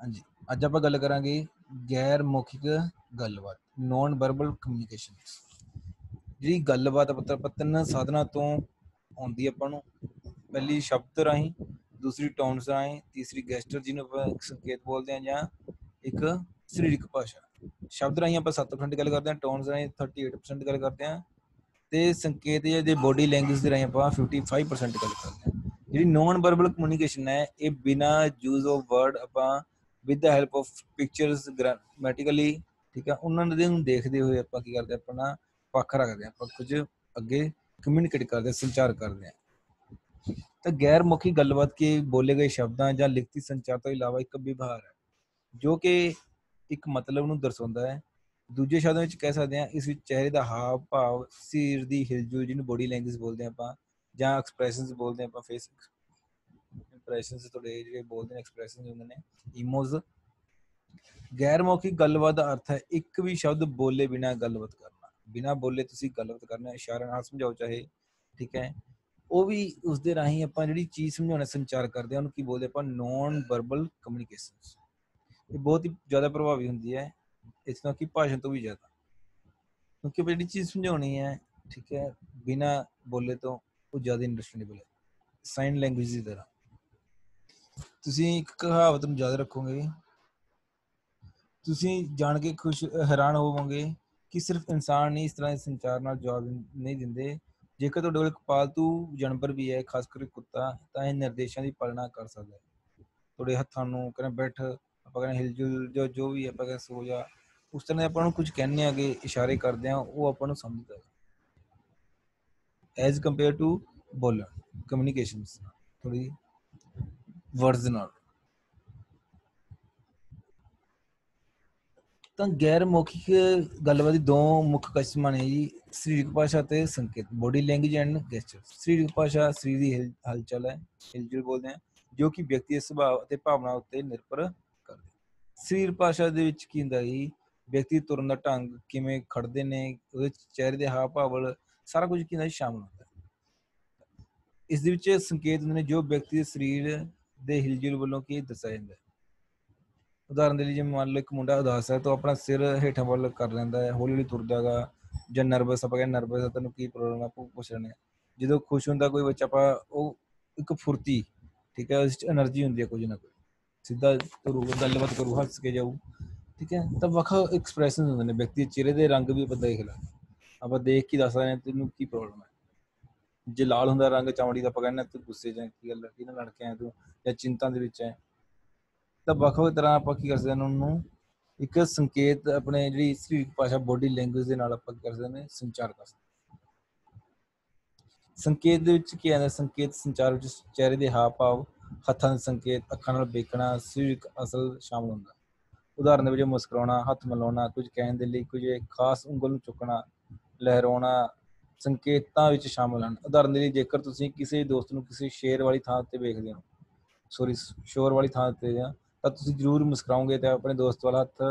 ਹਾਂਜੀ, ਅੱਜ ਆਪਾਂ ਗੱਲ ਕਰਾਂਗੇ ਗੈਰ ਮੌਖਿਕ ਗੱਲਬਾਤ ਨੋਨ ਵਰਬਲ ਕਮਿਊਨੀਕੇਸ਼ਨ ਜਿਹੜੀ ਗੱਲਬਾਤ ਪੱਤਰ ਪਤਨ ਸਾਧਨਾ ਤੋਂ ਆਉਂਦੀ ਆਪਾਂ ਨੂੰ। ਪਹਿਲੀ ਸ਼ਬਦ ਰਾਹੀਂ, ਦੂਸਰੀ ਟੋਨਸ ਰਾਹੀਂ, ਤੀਸਰੀ ਗੈਸਟਰ ਜਿਹਨੂੰ ਆਪਾਂ ਸੰਕੇਤ ਬੋਲਦੇ ਹਾਂ ਜਾਂ ਇੱਕ ਸਰੀਰਕ ਭਾਸ਼ਾ। ਸ਼ਬਦ ਰਾਹੀਂ ਆਪਾਂ 7% ਗੱਲ ਕਰਦੇ ਹਾਂ ਟੋਨਸ ਰਾਹੀਂ 38% ਗੱਲ ਕਰਦੇ ਹਾਂ ਤੇ ਸੰਕੇਤ ਜਾਂ ਜੇ ਬੋਡੀ ਲੈਂਗੁਏਜ ਦੇ ਰਾਹੀਂ ਆਪਾਂ 55% ਗੱਲ ਕਰਦੇ ਹਾਂ ਜਿਹੜੀ ਨੋਨ ਵਰਬਲ ਕਮਿਊਨੀਕੇਸ਼ਨ ਹੈ, ਇਹ ਬਿਨਾ ਯੂਜ਼ ਆਫ ਵਰਡ ਆਪਾਂ with the help of pictures grammatically ਠੀਕ ਹੈ ਉਹਨਾਂ ਦੇ ਨੂੰ ਦੇਖਦੇ ਹੋਏ ਆਪਾਂ ਕੀ ਕਰਦੇ ਆਪਣਾ ਪੱਖ ਰੱਖਦੇ ਹਾਂ ਆਪਾਂ ਕੁਝ ਅੱਗੇ ਕਮਿਊਨੀਕੇਟ ਕਰਦੇ ਸੰਚਾਰ ਕਰਦੇ ਹਾਂ ਤਾਂ ਗੈਰ ਮੁਖੀ ਗੱਲਬਾਤ ਕੇ ਬੋਲੇ ਗਏ ਸ਼ਬਦਾਂ ਜਾਂ ਲਿਖਤੀ ਸੰਚਾਰ ਤੋਂ ਇਲਾਵਾ ਇੱਕ ਵਿਵਹਾਰ ਹੈ, ਜੋ ਕਿ ਇੱਕ ਮਤਲਬ ਨੂੰ ਦਰਸਾਉਂਦਾ ਹੈ। ਦੂਜੇ ਸ਼ਬਦਾਂ ਵਿੱਚ ਕਹਿ ਸਕਦੇ ਹਾਂ ਇਸ ਵਿੱਚ ਚਿਹਰੇ ਦਾ ਹਾਵ, ਭਾਵ, ਸਿਰ ਦੀ ਹਿਲਜੁਲ ਜਿਹਨੂੰ ਬੋਡੀ ਲੈਂਗੁਏਜ ਬੋਲਦੇ ਹਾਂ ਆਪਾਂ ਜਾਂ ਐਕਸਪ੍ਰੈਸ਼ਨਸ ਬੋਲਦੇ ਆਪਾਂ ਫੇਸ ਇੰਪ੍ਰੈਸ਼ਨਸ ਤੁਹਾਡੇ ਜਿਹੜੇ ਬੋਲਦੇ ਨੇ ਐਕਸਪ੍ਰੈਸ਼ਨਸ ਹੁੰਦੇ ਨੇ ਇਮੋਜ ਗੈਰ ਮੌਖਿਕ ਗੱਲਬਾਤ ਦਾ ਅਰਥ ਹੈ ਇੱਕ ਵੀ ਸ਼ਬਦ ਬੋਲੇ ਬਿਨਾ ਗੱਲਬਾਤ ਕਰਨਾ। ਬਿਨਾ ਬੋਲੇ ਤੁਸੀਂ ਗੱਲਬਾਤ ਕਰਨਾ, ਇਸ਼ਾਰੇ ਨਾਲ ਸਮਝਾਓ ਚਾਹੇ, ਠੀਕ ਹੈ। ਉਹ ਵੀ ਉਸ ਦੇ ਰਾਹੀਂ ਆਪਾਂ ਜਿਹੜੀ ਚੀਜ਼ ਸਮਝਾਉਣਾ, ਸੰਚਾਰ ਕਰਦੇ ਆ ਉਹਨੂੰ ਕੀ ਬੋਲਦੇ ਆਪਾਂ? ਨੋਨ ਵਰਬਲ ਕਮਿਊਨੀਕੇਸ਼ਨਸ ਇਹ ਬਹੁਤ ਹੀ ਜ਼ਿਆਦਾ ਪ੍ਰਭਾਵੀ ਹੁੰਦੀ ਹੈ, ਇਸ ਤੋਂ ਕਿ ਭਾਸ਼ਣ ਤੋਂ ਵੀ ਜ਼ਿਆਦਾ। ਕਿਉਂਕਿ ਜਿਹੜੀ ਚੀਜ਼ ਸਮਝਾਉਣੀ ਹੈ, ਠੀਕ ਹੈ, ਬਿਨਾ ਬੋਲੇ ਤੋਂ ਉਹ ਜ਼ਿਆਦਾ ਅੰਡਰਸਟੈਂਡੇਬਲ ਹੈ। ਸਾਈਨ ਲੈਂਗੁਏਜ ਦੀ ਤਰ੍ਹਾਂ। ਤੁਸੀਂ ਇੱਕ ਕਹਾਵਤ ਨੂੰ ਯਾਦ ਰੱਖੋਗੇ। ਤੁਸੀਂ ਜਾਣ ਕੇ ਖੁਸ਼, ਹੈਰਾਨ ਹੋਵੋਗੇ ਕਿ ਸਿਰਫ ਇਨਸਾਨ ਨਹੀਂ, ਇਸ ਤਰ੍ਹਾਂ ਦੇ ਸੰਚਾਰ ਨਾਲ ਜਵਾਬ ਨਹੀਂ ਦਿੰਦੇ। ਜੇਕਰ ਤੁਹਾਡੇ ਕੋਲ ਇੱਕ ਪਾਲਤੂ ਜਾਨਵਰ ਵੀ ਹੈ, ਖਾਸ ਕਰਕੇ ਕੁੱਤਾ, ਤਾਂ ਇਹ ਨਿਰਦੇਸ਼ਾਂ ਦੀ ਪਾਲਣਾ ਕਰ ਸਕਦਾ ਹੈ। ਤੁਹਾਡੇ ਹੱਥਾਂ ਨੂੰ ਕਹਿੰਦੇ ਬੈਠ, ਆਪਾਂ ਕਹਿੰਦੇ ਹਿਲਜੁਲ ਜੋ ਜੋ ਵੀ ਆਪਾਂ ਕਹਿੰਦੇ ਸੋ ਜਾ। ਉਸ ਤਰ੍ਹਾਂ ਦੇ ਆਪਾਂ ਨੂੰ ਕੁਝ ਕਹਿੰਨੇ ਆਗੇ ਇਸ਼ਾਰੇ ਕਰਦੇ ਆ, ਉਹ ਆਪਾਂ ਨੂੰ ਸਮਝਦਾ ਹੈ। ਐਜ਼ ਕੰਪੇਅਰ ਟੂ ਬੋਲਣ ਕਮਿਊਨੀਕੇਸ਼ਨਸ ਥੋੜੀ ਵਰਡਸ ਨਾਲ ਤਾਂ ਗੈਰ ਮੌਖਿਕ ਗੱਲਬਾਤ ਦੀ ਦੋ ਮੁੱਖ ਕਿਸਮਾਂ ਨੇ ਜੀ, ਸਰੀਰਕ ਭਾਸ਼ਾ ਤੇ ਸੰਕੇਤ। ਬੋਡੀ ਲੈਂਗੁਏਜ ਐਂਡ ਗੈਸਚਰ ਸਰੀਰਕ ਭਾਸ਼ਾ ਸਰੀਰ ਦੀ ਹਲਚਲ ਹੈ ਹਿਲਜੁਲ ਬੋਲਦੇ ਆ ਜੋ ਕਿ ਵਿਅਕਤੀ ਦੇ ਸੁਭਾਅ ਅਤੇ ਭਾਵਨਾ ਉੱਤੇ ਨਿਰਭਰ ਕਰਦੇ। ਸਰੀਰ ਭਾਸ਼ਾ ਦੇ ਵਿੱਚ ਕੀ ਹੁੰਦਾ ਜੀ? ਵਿਅਕਤੀ ਤੁਰਨ ਦਾ ਢੰਗ, ਕਿਵੇਂ ਖੜਦੇ ਨੇ, ਉਹਦੇ ਚਿਹਰੇ ਦੇ ਹਾਵ ਭਾਵਲ ਸਾਰਾ ਕੁਝ ਕੀ ਹੁੰਦਾ ਸ਼ਾਮਲ ਹੁੰਦਾ। ਇਸ ਦੇ ਵਿੱਚ ਸੰਕੇਤ ਹੁੰਦੇ ਨੇ ਜੋ ਵਿਅਕਤੀ ਦੇ ਸਰੀਰ ਦੇ ਹਿਲਜੁਲ ਵੱਲੋਂ ਕੀ ਦੱਸਿਆ ਜਾਂਦਾ ਹੈ? ਉਦਾਹਰਨ ਦੇ ਲਈ ਜੇ ਮੰਨ ਲਓ ਇੱਕ ਮੁੰਡਾ ਉਦਾਸ ਹੈ, ਤਾਂ ਆਪਣਾ ਸਿਰ ਹੇਠਾਂ ਵੱਲ ਕਰ ਲੈਂਦਾ ਹੈ ਹੌਲੀ ਹੌਲੀ ਤੁਰਦਾਗਾ ਜਾਂ ਨਰਵਸ ਆਪਾਂ ਕਹਿੰਦੇ ਨਰਵਸ ਹੈ ਤੈਨੂੰ ਕੀ ਪ੍ਰੋਬਲਮ ਹੈ ਆਪਾਂ ਪੁੱਛ ਲੈਣੇ ਜਦੋਂ ਖੁਸ਼ ਹੁੰਦਾ ਕੋਈ ਬੱਚਾ ਆਪਾਂ, ਉਹ ਇੱਕ ਫੁਰਤੀ, ਠੀਕ ਹੈ, ਉਸ ਚ એનર્ਜੀ ਹੁੰਦੀ ਹੈ ਕੁਝ ਨਾ ਕੁਝ। ਸਿੱਧਾ ਰੂ ਗੱਲਬਾਤ ਕਰੂ, ਹੱਸ ਕੇ ਜਾਊ, ਠੀਕ ਹੈ, ਤਾਂ ਵੱਖ ਐਕਸਪ੍ਰੈਸ਼ਨ ਹੁੰਦੇ ਨੇ, ਵਿਅਕਤੀ ਦੇ ਚਿਹਰੇ ਦੇ ਰੰਗ ਵੀ ਆਪਾਂ ਦੇਖ ਲਾ ਆਪਾਂ ਦੇਖ ਕੇ ਦੱਸ ਰਹੇ ਹਾਂ ਤੈਨੂੰ ਕੀ ਪ੍ਰੋਬਲਮ ਹੈ ਜੇ ਲਾਲ ਹੁੰਦਾ, ਰੰਗ ਚਮੜੀ ਦਾ ਆਪਾਂ ਕਹਿੰਦੇ ਤੂੰ ਗੁੱਸੇ ਜਾਂ ਕੀ ਗੱਲ ਕਿਹਨਾਂ ਲੜ ਕੇ ਆਇਆ ਤੂੰ ਜਾਂ ਚਿੰਤਾ ਦੇ ਵਿੱਚ ਹੈ। ਤਾਂ ਵੱਖ ਵੱਖ ਤਰ੍ਹਾਂ ਆਪਾਂ ਕੀ ਕਰ ਸਕਦੇ ਹਾਂ, ਉਹਨੂੰ ਇੱਕ ਸੰਕੇਤ ਆਪਣੇ ਜਿਹੜੀ ਸਰੀਰਕ ਭਾਸ਼ਾ ਬੋਡੀ ਲੈਂਗੁਏਜ ਦੇ ਨਾਲ ਆਪਾਂ ਕਰ ਸਕਦੇ ਨੇ, ਸੰਚਾਰ ਕਰ ਸਕਦੇ ਸੰਕੇਤ ਦੇ ਵਿੱਚ ਕੀ ਆਉਂਦਾ, ਸੰਕੇਤ ਸੰਚਾਰ ਵਿੱਚ ਚਿਹਰੇ ਦੇ ਹਾਵ ਭਾਵ, ਹੱਥਾਂ ਦੇ ਸੰਕੇਤ, ਅੱਖਾਂ ਨਾਲ ਵੇਖਣਾ ਸਰੀਰਕ ਅਸਲ ਸ਼ਾਮਲ ਹੁੰਦਾ। ਉਦਾਹਰਨ ਦੇ ਵਿੱਚ ਮੁਸਕਰਾਉਣਾ, ਹੱਥ ਮਿਲਾਉਣਾ, ਕੁਝ ਕਹਿਣ ਦੇ ਲਈ ਕੁਝ ਖਾਸ ਉਂਗਲ ਨੂੰ ਚੁੱਕਣਾ, ਲਹਿਰਾਉਣਾ ਸੰਕੇਤਾਂ ਵਿੱਚ ਸ਼ਾਮਲ ਹਨ। ਉਦਾਹਰਨ ਦੇ ਲਈ, ਜੇਕਰ ਤੁਸੀਂ ਕਿਸੇ ਦੋਸਤ ਨੂੰ ਕਿਸੇ ਸ਼ੇਰ ਵਾਲੀ ਥਾਂ ਤੇ ਵੇਖਦੇ ਹੋ ਸੌਰੀ ਸ਼ੋਰ ਵਾਲੀ ਥਾਂ ਤੇ ਜਾਂ, ਤਾਂ ਤੁਸੀਂ ਜ਼ਰੂਰ ਮੁਸਕਰਾਓਗੇ ਤੇ ਆਪਣੇ ਦੋਸਤ ਵਾਲਾ ਹੱਥ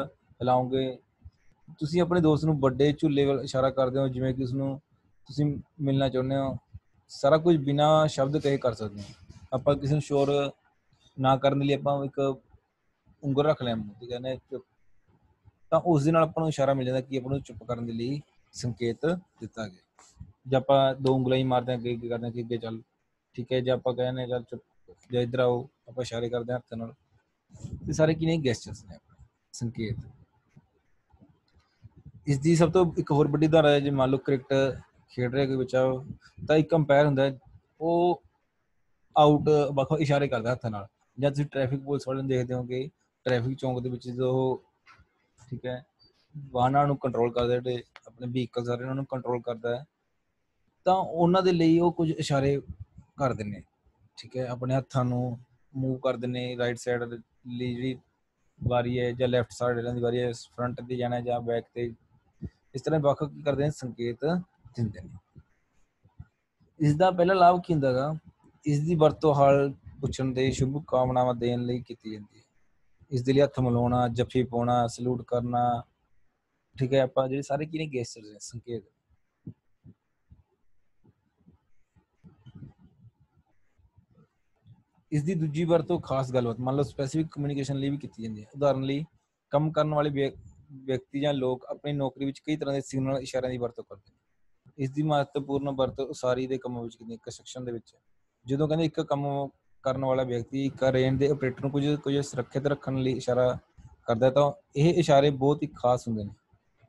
ਹਿਲਾਓਗੇ। ਤੁਸੀਂ ਆਪਣੇ ਦੋਸਤ ਨੂੰ ਵੱਡੇ ਝੁੱਲੇ ਵੱਲ ਇਸ਼ਾਰਾ ਕਰਦੇ ਹੋ, ਜਿਵੇਂ ਕਿ ਉਸ ਨੂੰ ਤੁਸੀਂ ਮਿਲਣਾ ਚਾਹੁੰਦੇ ਹੋ। ਸਾਰਾ ਕੁਝ ਬਿਨਾ ਸ਼ਬਦ ਕਹੇ ਕਰ ਸਕਦੇ ਹੋ। ਆਪਾਂ ਕਿਸੇ ਨੂੰ ਸ਼ੋਰ ਨਾ ਕਰਨ ਲਈ ਆਪਾਂ ਇੱਕ ਉਂਗਲ ਰੱਖ ਲਿਆ ਮੂੰਹ ਤੇ ਕਹਿੰਦੇ ਤਾਂ ਉਸ ਦੇ ਨਾਲ ਆਪਾਂ ਨੂੰ ਇਸ਼ਾਰਾ ਮਿਲ ਜਾਂਦਾ ਕਿ ਆਪਾਂ ਨੂੰ ਚੁੱਪ ਕਰਨ ਦੇ ਲਈ ਸੰਕੇਤ ਦਿੱਤਾ ਗਿਆ। ਜੇ ਆਪਾਂ ਦੋ ਉਂਗਲਾਂ ਹੀ ਮਾਰਦੇ ਹਾਂ, ਅੱਗੇ ਅੱਗੇ ਕਰਦੇ ਹਾਂ ਕਿ ਅੱਗੇ ਚੱਲ। ਠੀਕ ਹੈ, ਜੇ ਆਪਾਂ ਕਹਿੰਦੇ ਚੱਲ ਚੁੱਪ, ਜੇ ਇਧਰ ਆਓ, ਆਪਾਂ ਇਸ਼ਾਰੇ ਕਰਦੇ ਹਾਂ ਹੱਥ ਨਾਲ। ਇਹ ਸਾਰੇ ਕੀ ਨੇ ਗੈਸਚਰਸ ਨੇ ਸੰਕੇਤ। ਇਸ ਦੀ ਸਭ ਤੋਂ ਇੱਕ ਹੋਰ ਵੱਡੀ ਧਾਰਾ ਹੈ, ਜੇ ਮੰਨ ਲਓ ਕ੍ਰਿਕਟ ਖੇਡ ਰਿਹਾ ਕੋਈ ਬੱਚਾ, ਤਾਂ ਇੱਕ ਕੰਪੇਅਰ ਹੁੰਦਾ ਉਹ ਆਊਟ ਵੱਖ ਇਸ਼ਾਰੇ ਕਰਦਾ ਹੱਥ ਨਾਲ। ਜਾਂ ਤੁਸੀਂ ਟ੍ਰੈਫਿਕ ਪੁਲਿਸ ਵਾਲਿਆਂ ਨੂੰ ਦੇਖਦੇ ਹੋਗੇ ਟ੍ਰੈਫਿਕ ਚੌਂਕ ਦੇ ਵਿੱਚ ਜਦੋਂ ਠੀਕ ਹੈ, ਵਾਹਨਾਂ ਨੂੰ ਕੰਟਰੋਲ ਕਰਦਾ ਜਿਹੜੇ ਆਪਣੇ ਵਹੀਕਲ ਸਾਰੇ ਉਹਨਾਂ ਨੂੰ ਕੰਟਰੋਲ ਕਰਦਾ ਹੈ ਤਾਂ ਉਹਨਾਂ ਦੇ ਲਈ ਉਹ ਕੁਝ ਇਸ਼ਾਰੇ ਕਰਦੇ ਨੇ, ਠੀਕ ਹੈ, ਆਪਣੇ ਹੱਥਾਂ ਨੂੰ ਮੂਵ ਕਰਦੇ ਨੇ ਰਾਈਟ ਸਾਈਡ ਲਈ ਜਿਹੜੀ ਵਾਰੀ ਹੈ ਜਾਂ ਲੈਫਟ ਸਾਈਡ ਇਹਨਾਂ ਦੀ ਵਾਰੀ ਹੈ ਫਰੰਟ ਤੇ ਜਾਣਾ ਜਾਂ ਬੈਕ ਤੇ, ਇਸ ਤਰ੍ਹਾਂ ਵੱਖ ਕੀ ਕਰਦੇ ਨੇ, ਸੰਕੇਤ ਦਿੰਦੇ ਨੇ। ਇਸ ਦਾ ਪਹਿਲਾ ਲਾਭ ਕੀ ਹੁੰਦਾਗਾ ਇਸ ਦੀ ਵਰਤੋਂ ਹਾਲ ਪੁੱਛਣ ਦੇ ਸ਼ੁਭ ਕਾਮਨਾਵਾਂ ਦੇਣ ਲਈ ਕੀਤੀ ਜਾਂਦੀ ਹੈ। ਇਸ ਦੇ ਲਈ ਹੱਥ ਮਿਲਾਉਣਾ, ਜੱਫੀ ਪਾਉਣਾ ਸਲੂਟ ਕਰਨਾ, ਠੀਕ ਹੈ, ਆਪਾਂ ਜਿਹੜੇ ਸਾਰੇ ਕੀ ਨੇ ਗੈਸਟਰਸ ਨੇ, ਸੰਕੇਤ। ਇਸ ਦੀ ਦੂਜੀ ਵਰਤੋਂ ਖਾਸ ਗੱਲਬਾਤ, ਮੰਨ ਲਓ ਸਪੈਸੀਫਿਕ ਕਮਿਊਨੀਕੇਸ਼ਨ ਲਈ ਵੀ ਕੀਤੀ ਜਾਂਦੀ ਹੈ। ਉਦਾਹਰਨ ਲਈ, ਕੰਮ ਕਰਨ ਵਾਲੇ ਵਿਅਕਤੀ ਜਾਂ ਲੋਕ ਆਪਣੀ ਨੌਕਰੀ ਵਿੱਚ ਕਈ ਤਰ੍ਹਾਂ ਦੇ ਸਿਗਨਲ ਇਸ਼ਾਰਿਆਂ ਦੀ ਵਰਤੋਂ ਕਰਦੇ ਨੇ। ਇਸ ਦੀ ਮਹੱਤਵਪੂਰਨ ਵਰਤੋਂ ਉਸਾਰੀ ਦੇ ਕੰਮਾਂ ਵਿੱਚ ਕੀਤੀ ਕੰਸਟਰਕਸ਼ਨ ਦੇ ਵਿੱਚ। ਜਦੋਂ ਕਹਿੰਦੇ ਇੱਕ ਕੰਮ ਕਰਨ ਵਾਲਾ ਵਿਅਕਤੀ ਕਰੇਨ ਦੇ ਆਪਰੇਟਰ ਨੂੰ ਕੁਝ ਕੁਝ ਸੁਰੱਖਿਅਤ ਰੱਖਣ ਲਈ ਇਸ਼ਾਰਾ ਕਰਦਾ ਤਾਂ ਇਹ ਇਸ਼ਾਰੇ ਬਹੁਤ ਹੀ ਖਾਸ ਹੁੰਦੇ ਨੇ,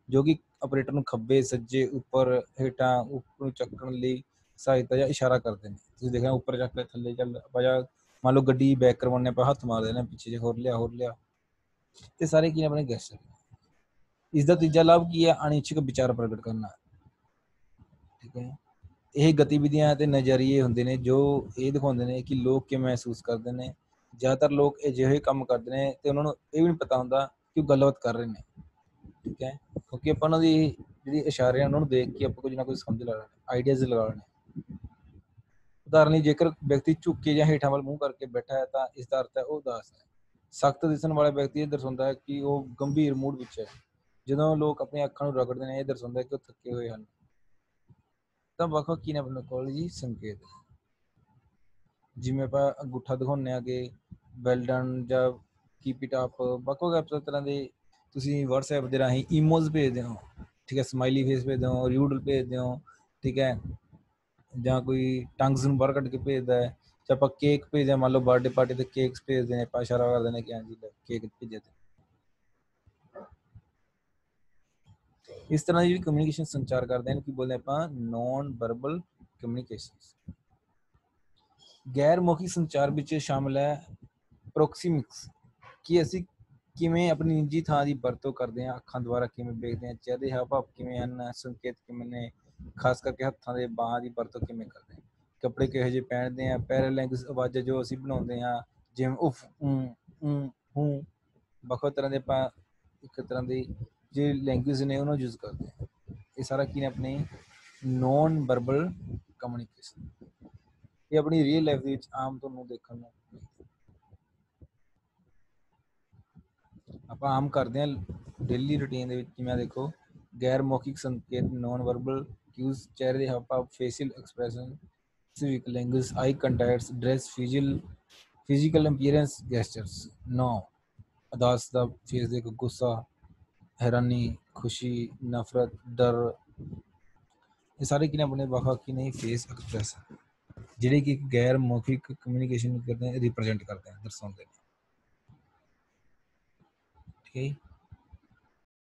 ਜੋ ਕਿ ਆਪਰੇਟਰ ਨੂੰ ਖੱਬੇ, ਸੱਜੇ, ਉੱਪਰ ਹੇਠਾਂ, ਉੱਪਰ ਨੂੰ ਚੱਕਣ ਲਈ ਸਹਾਇਤਾ ਜਾਂ ਇਸ਼ਾਰਾ ਕਰਦੇ ਨੇ। ਤੁਸੀਂ ਦੇਖਿਆ ਉੱਪਰ ਚੱਕ ਕੇ ਥੱਲੇ ਚੱਲ, ਆਪਾਂ ਜਾਂ ਮੰਨ ਲਓ ਗੱਡੀ ਬੈਕ ਕਰਵਾਉਣੇ ਆਪਾਂ ਹੱਥ ਮਾਰਦੇ ਨੇ ਪਿੱਛੇ ਜੇ ਹੋਰ ਲਿਆ ਹੋਰ ਲਿਆ। ਤੇ ਸਾਰੇ ਕੀ ਨੇ ਆਪਣੇ ਗੈਸਟਰ ਇਸ ਦਾ ਤੀਜਾ ਲਾਭ ਕੀ ਹੈ? ਅਨਿੱਛਕ ਵਿਚਾਰ ਪ੍ਰਗਟ ਕਰਨਾ। ਠੀਕ ਹੈ ਇਹ ਗਤੀਵਿਧੀਆਂ ਤੇ ਨਜ਼ਰੀਏ ਹੁੰਦੇ ਨੇ, ਜੋ ਇਹ ਦਿਖਾਉਂਦੇ ਨੇ ਕਿ ਲੋਕ ਕਿਵੇਂ ਮਹਿਸੂਸ ਕਰਦੇ ਨੇ। ਜ਼ਿਆਦਾਤਰ ਲੋਕ ਅਜਿਹੇ ਕੰਮ ਕਰਦੇ ਨੇ ਤੇ ਉਹਨਾਂ ਨੂੰ ਇਹ ਵੀ ਨਹੀਂ ਪਤਾ ਹੁੰਦਾ ਕਿ ਉਹ ਗੱਲਬਾਤ ਕਰ ਰਹੇ ਨੇ। ਠੀਕ ਹੈ? ਕਿਉਂਕਿ ਆਪਾਂ ਉਹਨਾਂ ਦੀ ਜਿਹੜੀ ਇਸ਼ਾਰੇ ਆ ਉਹਨਾਂ ਨੂੰ ਦੇਖ ਕੇ ਆਪਾਂ ਕੁਝ ਨਾ ਕੁਝ ਸਮਝ ਲਾ ਲੈਣਾ ਆਈਡੀਆਜ਼ ਲਗਾ ਲੈਣੇ। ਉਦਾਹਰਨ ਲਈ ਜੇਕਰ ਵਿਅਕਤੀ ਝੁੱਕ ਕੇ ਜਾਂ ਹੇਠਾਂ ਵੱਲ ਮੂੰਹ ਕਰਕੇ ਬੈਠਾ ਹੈ, ਤਾਂ ਇਸ ਦਾ ਅਰਥ ਹੈ ਉਹ ਉਦਾਸ ਹੈ। ਸਖਤ ਦਿਸਣ ਵਾਲਾ ਵਿਅਕਤੀ ਇਹ ਦਰਸਾਉਂਦਾ ਹੈ ਕਿ ਉਹ ਗੰਭੀਰ ਮੂਡ ਵਿੱਚ ਹੈ। ਜਦੋਂ ਲੋਕ ਆਪਣੀਆਂ ਅੱਖਾਂ ਨੂੰ ਰਗੜਦੇ ਨੇ, ਇਹ ਦਰਸਾਉਂਦਾ ਹੈ ਕਿ ਉਹ ਥੱਕੇ ਹੋਏ ਹਨ। ਤਾਂ ਵੱਖ ਵੱਖ ਕੀ ਨੇ ਸੰਕੇਤ ਜਿਵੇਂ ਆਪਾਂ ਅੰਗੂਠਾ ਦਿਖਾਉਂਦੇ ਆ ਕਿ ਵੈਲ ਡਨ ਜਾਂ ਕੀਪ ਇਟ ਅਪ ਵੱਖ ਵੱਖ ਤਰ੍ਹਾਂ ਦੇ ਤੁਸੀਂ WhatsApp ਦੇ ਰਾਹੀਂ ਇਮੋਜ ਭੇਜਦੇ ਹੋ। ਠੀਕ ਹੈ ਸਮਾਈਲੀ ਫੇਸ ਭੇਜਦੇ ਹੋ ਰਿਊਡਲ ਭੇਜਦੇ ਹੋ, ਠੀਕ ਹੈ। ਜਾਂ ਕੋਈ ਟੰਗਸ ਨੂੰ ਬਾਹਰ ਕੱਢ ਕੇ ਭੇਜਦਾ ਹੈ, ਜਾਂ ਆਪਾਂ ਕੇਕ ਭੇਜਦੇ ਹਾਂ, ਮੰਨ ਲਓ ਬਰਥਡੇ ਪਾਰਟੀ ਤੇ ਕੇਕਸ ਭੇਜਦੇ ਨੇ, ਆਪਾਂ ਇਸ਼ਾਰਾ ਕਰਦੇ ਨੇ ਕਿ ਹਾਂਜੀ ਕੇਕ ਭੇਜਿਆ ਤੇ। ਇਸ ਤਰ੍ਹਾਂ ਦੀ ਜਿਹੜੀ ਕਮਿਊਨੀਕੇਸ਼ਨ ਸੰਚਾਰ ਕਰਦੇ ਹਨ, ਕੀ ਬੋਲਦੇ ਆਪਾਂ ਨੌਨ ਵਰਬਲ ਕਮਿਊਨੀਕੇਸ਼ਨਸ ਗੈਰ ਮੌਖਿਕ ਸੰਚਾਰ ਵਿੱਚ ਸ਼ਾਮਲ ਹੈ ਪ੍ਰੋਕਸੀਮਿਕਸ ਕਿ ਅਸੀਂ ਕਿਵੇਂ ਆਪਣੀ ਨਿੱਜੀ ਥਾਂ ਦੀ ਵਰਤੋਂ ਕਰਦੇ ਹਾਂ, ਅੱਖਾਂ ਦੁਆਰਾ ਕਿਵੇਂ ਵੇਖਦੇ ਹਾਂ, ਚਿਹਰੇ ਹਾਵ ਭਾਵ ਕਿਵੇਂ ਹਨ, ਸੰਕੇਤ ਕਿਵੇਂ ਨੇ ਖਾਸ ਕਰਕੇ ਹੱਥਾਂ ਦੇ ਬਾਹਾਂ ਦੀ ਵਰਤੋਂ ਕਿਵੇਂ ਕਰਦੇ ਹਾਂ ਕੱਪੜੇ ਕਿਹੋ ਜਿਹੇ ਪਹਿਨਦੇ ਆ? ਪੈਰਾਲੈਂਗੁਏਜ ਆਵਾਜ਼ਾਂ ਜੋ ਅਸੀਂ ਬਣਾਉਂਦੇ ਹਾਂ ਜਿਵੇਂ ਉਫ, ਉਂ ਹੂੰ ਵੱਖ ਵੱਖ ਤਰ੍ਹਾਂ ਦੇ ਆਪਾਂ ਇੱਕ ਤਰ੍ਹਾਂ ਦੀ ਜੇ ਲੈਂਗੁਏਜ ਨੇ ਉਹਨੂੰ ਯੂਜ਼ ਕਰਦੇ ਆ। ਇਹ ਸਾਰਾ ਕੀ ਨੇ ਆਪਣੇ ਨੋਨ ਵਰਬਲ ਕਮਿਊਨੀਕੇਸ਼ਨ ਇਹ ਆਪਣੀ ਰੀਅਲ ਲਾਈਫ ਦੇ ਵਿੱਚ ਆਮ ਤੁਹਾਨੂੰ ਦੇਖਣ ਨੂੰ ਆਪਾਂ ਆਮ ਕਰਦੇ ਹਾਂ ਡੇਲੀ ਰੁਟੀਨ ਦੇ ਵਿੱਚ, ਜਿਵੇਂ ਦੇਖੋ ਗੈਰ ਮੌਖਿਕ ਸੰਕੇਤ ਨੋਨ ਵਰਬਲ ਕਿਊਜ਼ ਚਿਹਰੇ ਦੇ ਹਾਵ ਭਾਵ facial expression civic language eye contacts dress physical physical appearance gestures ਨੋ ਅਦਾਸ ਦਾ ਫੇਸ ਦੇ ਗੁੱਸਾ ਹੈਰਾਨੀ ਖੁਸ਼ੀ ਨਫ਼ਰਤ ਡਰ ਇਹ ਸਾਰੇ ਕੀ ਨੇ ਆਪਣੇ ਵੱਖ ਵੱਖ ਕੀ ਨੇ ਫੇਸ ਐਕਸਪ੍ਰੈਸ ਜਿਹੜੇ ਕਿ ਇੱਕ ਗੈਰ ਮੌਖਿਕ ਕਮਿਊਨੀਕੇਸ਼ਨ ਕਰਦੇ ਨੇ ਰਿਪਰੈਜ਼ੈਂਟ ਕਰਦੇ ਨੇ ਦਰਸਾਉਂਦੇ ਨੇ ਠੀਕ ਹੈ ਜੀ?